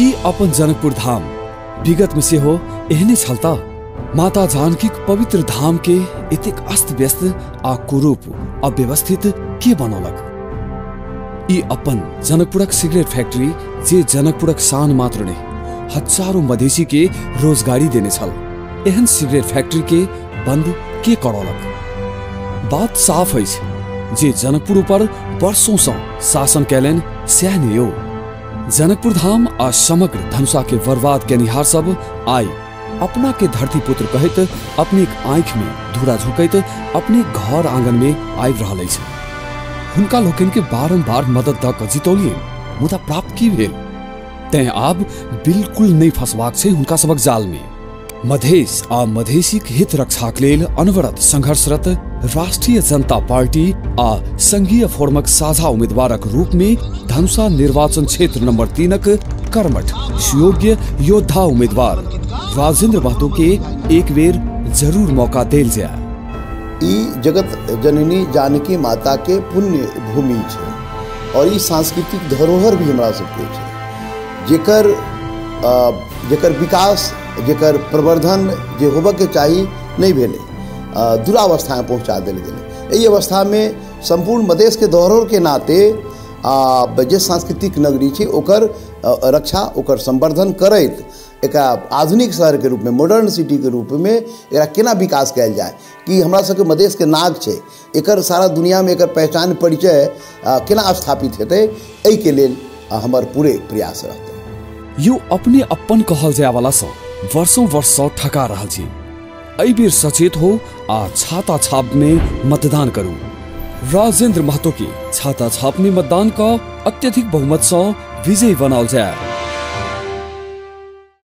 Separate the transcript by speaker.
Speaker 1: ई अपन जनकपुर धाम, विगत में से हो एहने छलता माता जानकी पवित्र धाम के एतेक अस्त व्यस्त आ कुरूप अव्यवस्थित के बनौलक। ई अपन जनकपुरक सिगरेट फैक्ट्री, जे जनकपुरक शान मात्र ने हज़ारों मधेसी के रोजगारी देने छल। एहन सिगरेट फैक्ट्री के बंद के करौलक। बात साफ़ है जे जनकपुर पर वर्षों से शासन कैलन सह ने यो जनकपुर धाम आ समग्र धनुषा के बर्बाद केनिहार सब आई। अपना के धरती पुत्र कहित, अपने आँख में धूरा झुकैत, अपने घर आँगन में आबि रहा हुनका लोकन के बारम्बार मदद द क जितौलिए मुदा प्राप्त की भेल? तें आब बिल्कुल नहीं फंसवाक से हुनका सबक जाल में मधेश आ मधेसीक हित रक्षाक लेल अनवरत संघर्षरत राष्ट्रीय जनता पार्टी आ संघीय फोरमक साझा उम्मीदवारक रूप में धनुषा निर्वाचन क्षेत्र नंबर तीनक कर्मठ, सुयोग्य योद्धा उम्मीदवार राजेंद्र महतो के एक बेर ज़रूर मौका देल
Speaker 2: जाए जगत जननी जानकी माता के पुण्य भूमि छै और ई सांस्कृतिक धरोहर भी हमरा सबके जेकर विकास जेकर प्रवर्धन जे होबऽके चाही नहि भेलै दुरावस्था में पहुँचा देल गेलै। एहि अवस्थामे सम्पूर्ण मधेशके धरोहरके नाते जे सांस्कृतिक नगरी छै ओकर रक्षा ओकर संवर्धन करैत एकरा आधुनिक शहरके रूपमे मॉडर्न सिटीके रूपमे एकरा केना विकास कयल जाय? कि हमरा सबके मधेशके नाग छै एकर सारा दुनियामे एकर पहचान परिचय केना स्थापित हेतै एहिके अ, हमर पूरे प्रयास रहतै।
Speaker 1: यो अपने अपन कहल जाय वाला सँ वर्षों वर्ष ठका रहल छी बेर सचेत हो आ छाता छाप मतदान करू। राजेंद्र महतो के छाता छाप में अत्यधिक बहुमत सँ विजयी बनाओल जाय।